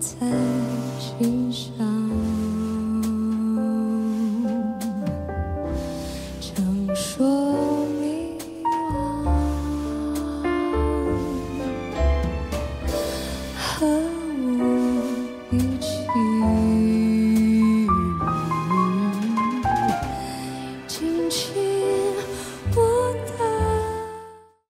在心说迷惘和我一起。轻轻